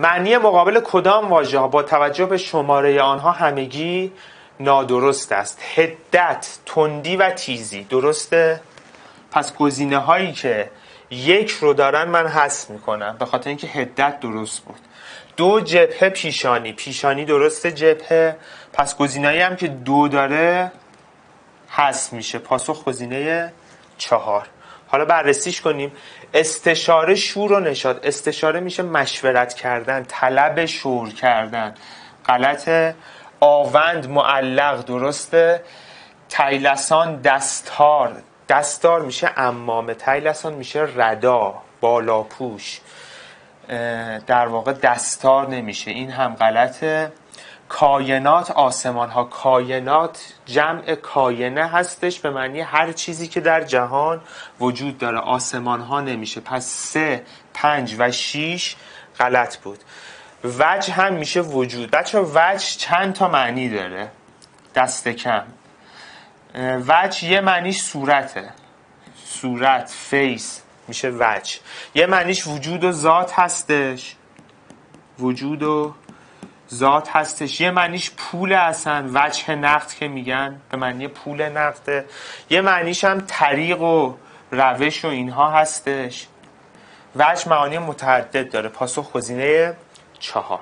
معنی مقابل کدام واژه ها؟ با توجه به شماره آنها همگی نادرست است. هدت تندی و تیزی. درسته؟ پس گزینه هایی که یک رو دارن من حذف می‌کنم. به خاطر اینکه هدت درست بود. دو جبهه پیشانی. پیشانی درسته جبهه؟ پس گزینه‌ای هم که دو داره حذف میشه. پاسخ گزینه چهار. حالا بررسیش کنیم. استشاره شور و نشاد استشاره میشه مشورت کردن طلب شور کردن. غلط آوند معلق درسته. تیلسان دستار. دستار میشه امامه تیلسان میشه ردا بالاپوش در واقع دستار نمیشه. این هم غلطه. کاینات آسمان ها کاینات جمع کاینه هستش به معنی هر چیزی که در جهان وجود داره. آسمان ها نمیشه. پس سه پنج و شیش غلط بود. وجه هم میشه وجود. بچه وجه چند تا معنی داره؟ دست کم. وجه یه معنیش صورته. صورت فیس میشه وجه. یه معنیش وجود و ذات هستش. وجود و ذات هستش. یه معنیش پول اصلا. وجه نقد که میگن. به معنی پول نقده یه معنیش هم طریق و روش و اینها هستش. وجه معانی متعدد داره. پاسخ گزینه چهار.